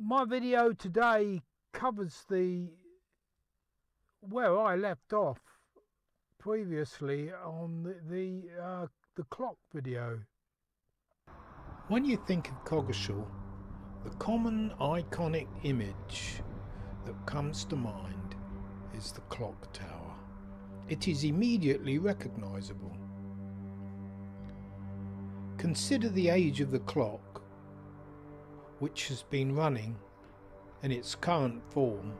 My video today covers the where I left off previously on the the, uh, the clock video. When you think of Coggeshall, the common iconic image that comes to mind is the clock tower. It is immediately recognisable. Consider the age of the clock, which has been running in its current form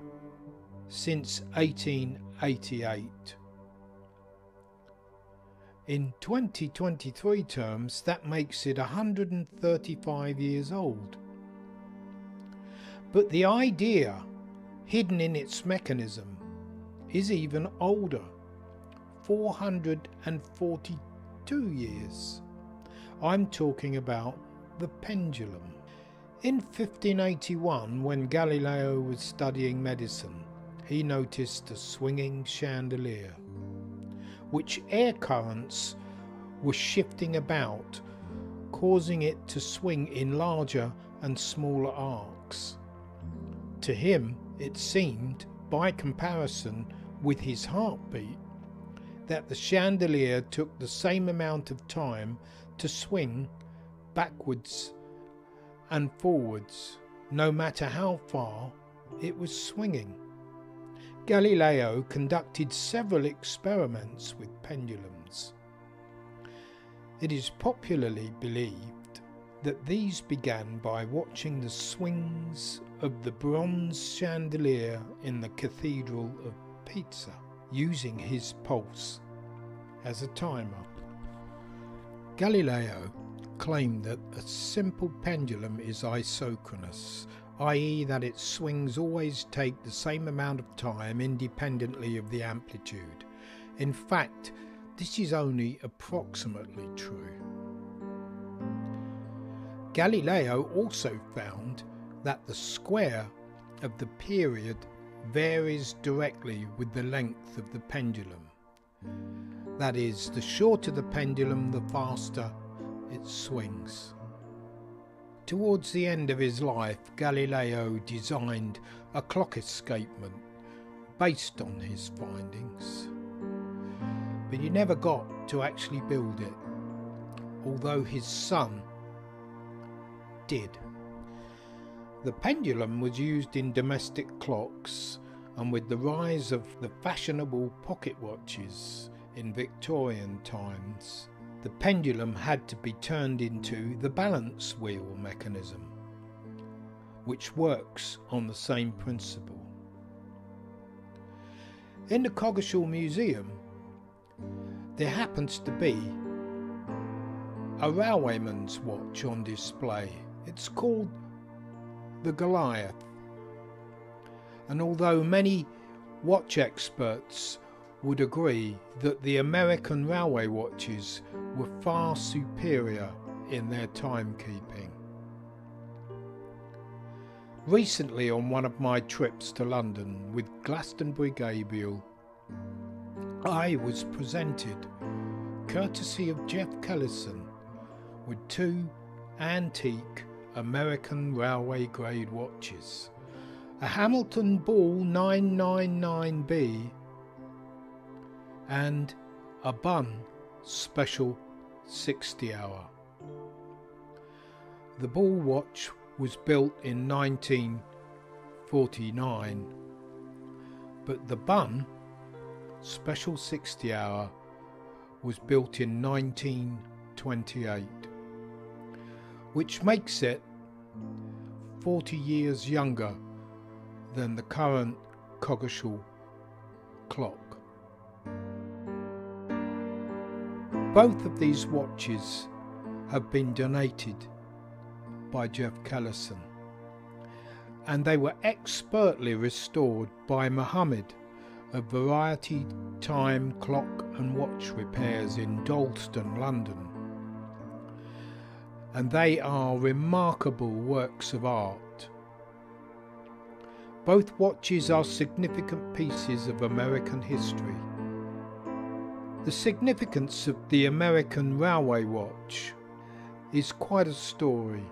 since 1888. In 2023 terms, that makes it 135 years old. But the idea hidden in its mechanism is even older 442 years. I'm talking about the pendulum. In 1581, when Galileo was studying medicine, he noticed a swinging chandelier, which air currents were shifting about, causing it to swing in larger and smaller arcs. To him, it seemed, by comparison with his heartbeat, that the chandelier took the same amount of time to swing backwards and forwards, no matter how far it was swinging. Galileo conducted several experiments with pendulums. It is popularly believed that these began by watching the swings of the bronze chandelier in the Cathedral of Pisa, using his pulse as a timer. Galileo claimed that a simple pendulum is isochronous, i.e., that its swings always take the same amount of time independently of the amplitude. In fact, this is only approximately true. Galileo also found that the square of the period varies directly with the length of the pendulum. That is, the shorter the pendulum, the faster it swings. Towards the end of his life, Galileo designed a clock escapement based on his findings. But he never got to actually build it, although his son did. The pendulum was used in domestic clocks, and with the rise of the fashionable pocket watches in Victorian times, the pendulum had to be turned into the balance wheel mechanism, which works on the same principle. In the Coggeshall Museum, there happens to be a railwayman's watch on display. It's called the Goliath. And although many watch experts would agree that the American railway watches were far superior in their timekeeping. Recently, on one of my trips to London with Glastonbury Gabriel, I was presented, courtesy of Jeff Kellison, with two antique American railway grade watches a Hamilton Ball 999B and a Bunn Special 60 Hour. The Ball watch was built in 1949, but the Bunn Special 60 Hour was built in 1928, which makes it 40 years younger than the current Coggeshall clock. Both of these watches have been donated by Jeff Kellison and they were expertly restored by Mohammed of Variety Time Clock and Watch Repairs in Dalston, London. And they are remarkable works of art. Both watches are significant pieces of American history. The significance of the American Railway Watch is quite a story,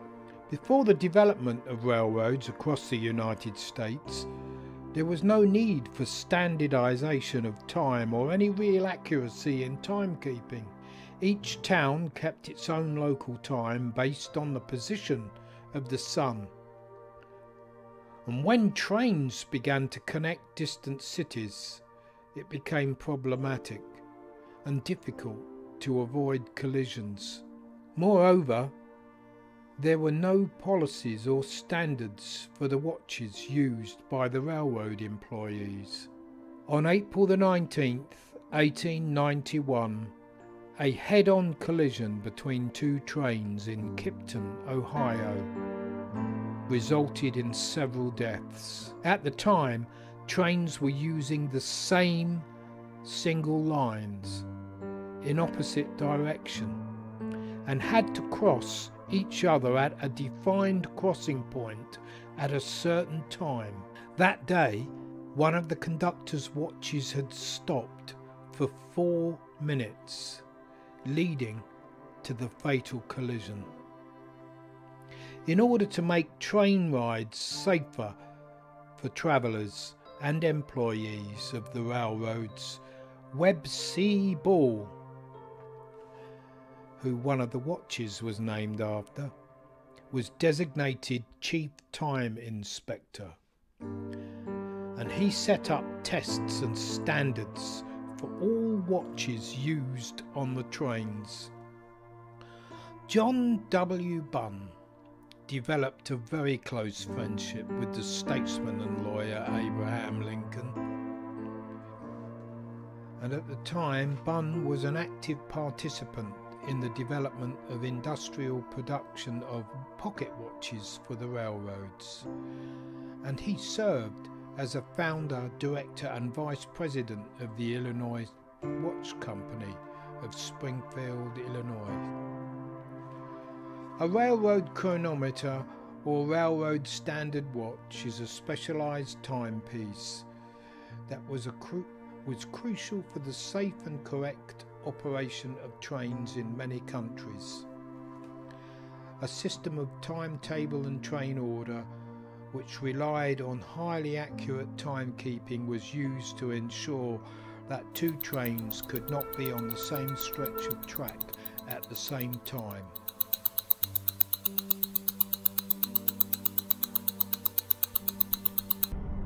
Before the development of railroads across the United States, there was no need for standardization of time or any real accuracy in timekeeping. Each town kept its own local time based on the position of the sun. And when trains began to connect distant cities, it became problematic and difficult to avoid collisions. Moreover, there were no policies or standards for the watches used by the railroad employees. On April the 19th, 1891, a head on collision between two trains in Kipton, Ohio, resulted in several deaths. At the time, trains were using the same single lines in opposite direction and had to cross each other at a defined crossing point at a certain time. That day, one of the conductor's watches had stopped for four minutes, leading to the fatal collision. In order to make train rides safer for travellers and employees of the railroads, Webb C. Ball who one of the watches was named after, was designated Chief Time Inspector. And he set up tests and standards for all watches used on the trains. John W. Bunn developed a very close friendship with the statesman and lawyer Abraham Lincoln. And at the time, Bunn was an active participant in the development of industrial production of pocket watches for the railroads. And he served as a founder, director, and vice president of the Illinois Watch Company of Springfield, Illinois. A railroad chronometer or railroad standard watch is a specialized timepiece that was, cru- was crucial for the safe and correct operation of trains in many countries. A system of timetable and train order which relied on highly accurate timekeeping was used to ensure that two trains could not be on the same stretch of track at the same time.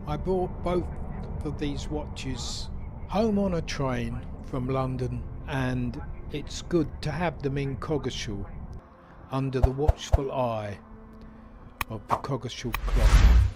I bought both of these watches home on a train from London and it's good to have them in Coggeshall under the watchful eye of the Coggeshall clock.